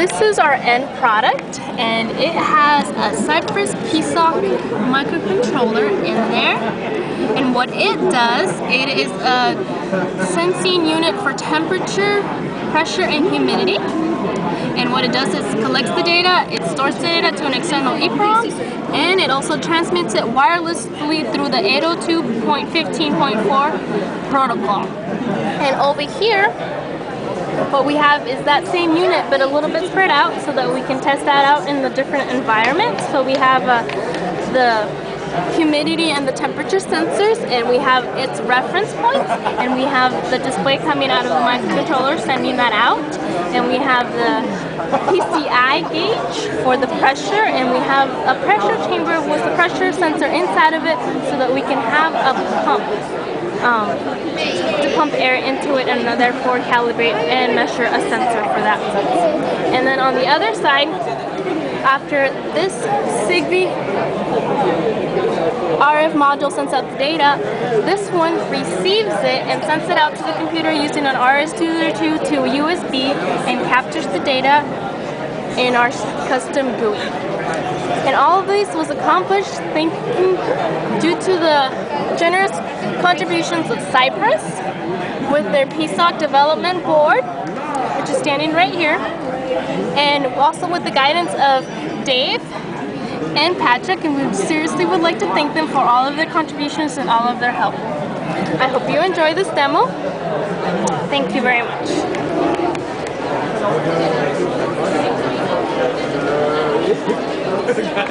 This is our end product and it has a Cypress PSoC microcontroller in there. And what it does, it is a sensing unit for temperature, pressure, and humidity. And what it does is collects the data, it stores the data to an external EEPROM, and it also transmits it wirelessly through the 802.15.4 protocol. And over here, what we have is that same unit but a little bit spread out so that we can test that out in the different environments. So we have uh, the humidity and the temperature sensors and we have its reference points and we have the display coming out of the microcontroller sending that out and we have the PCI gauge for the pressure and we have a pressure chamber with a pressure sensor inside of it so that we can have a pump um, to pump air into it and therefore calibrate and measure a sensor for that And then on the other side, after this Zigbee RF module sends out the data, this one receives it and sends it out to the computer using an RS-232 to USB and captures the data in our custom GUI. And all of this was accomplished thinking due to generous contributions of Cypress with their PSoC development board, which is standing right here, and also with the guidance of Dave and Patrick, and we seriously would like to thank them for all of their contributions and all of their help. I hope you enjoy this demo. Thank you very much.